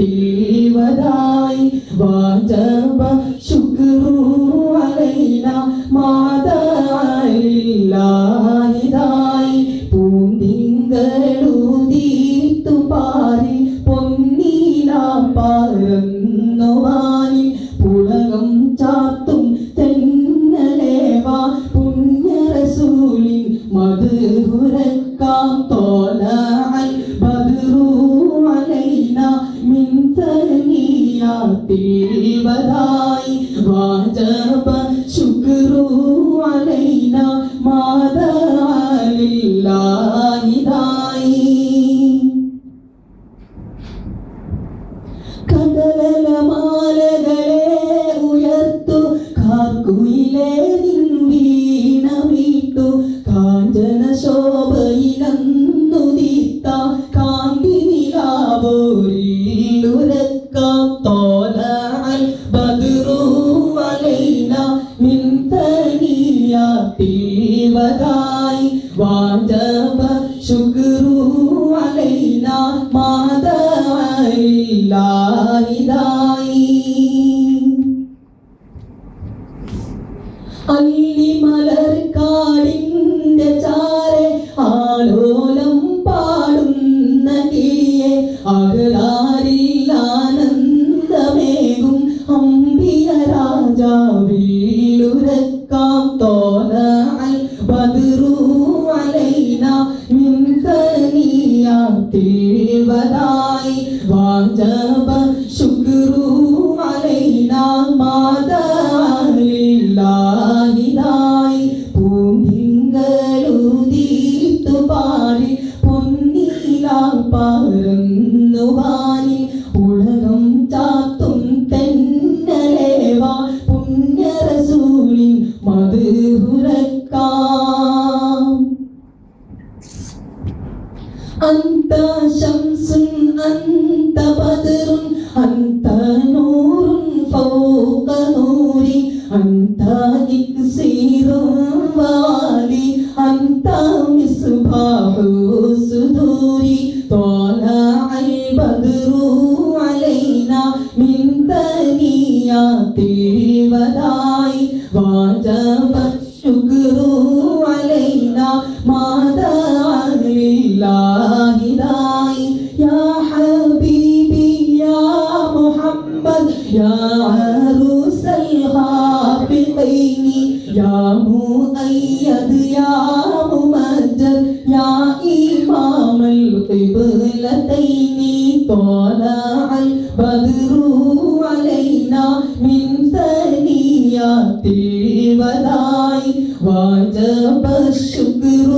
തനിയാത്തിവതായി വാജബ ശുക്രു അലൈന മാതാലില്ലാഹിതായി പൂന്തിങ്കളുദീർത്തു പാരി പൊന്നീലാം പറന്നുവാനി പുളകം ചാത്തും തെന്നലേവാ പുണ്യറസൂലിൻ മധുരക്കാം തോലാൽ തനിയാത്തിവതായി വാജബ ശുക്രു അലൈന മാതാലില്ലാഹിതായി കടലമാലകളെ ഉയർത്തു കാർക്കുയിലെ വീണ വീട്ടു കാഞ്ചന ശോഭയിലന്നു തീത്ത കാന്തി നിലാവോരിലുരക്കാം തനിയാത്തിവതായി വാജബ ശുക്രു അലൈന മാതാലില്ലാഹിതായി അല്ലിമലർക്കാടിന്റെ ചാരെ ആലോലം പാടുന്ന കിളിയെ അകലാരിൽ ആനന്ദമേകും അമ്പിയ രാജാവിലുരക്കാം திருவதாய் வாஜப சுக்ரு அலைனா மாதாய் பூந்திங்களு தீத்து பாடி பொன்னிலா பாரம் أنت شمس أنت بدر أنت نور فوق نوري أنت إكسير والي أنت مصباح صدوري طلع البدر علينا من ثنيات الوداع وجب الشكر علينا ماذا لله الخافقين يا مؤيد يا ممجد يا إمام القبلتين طلع البدر علينا من ثنيات الوداع وجب الشكر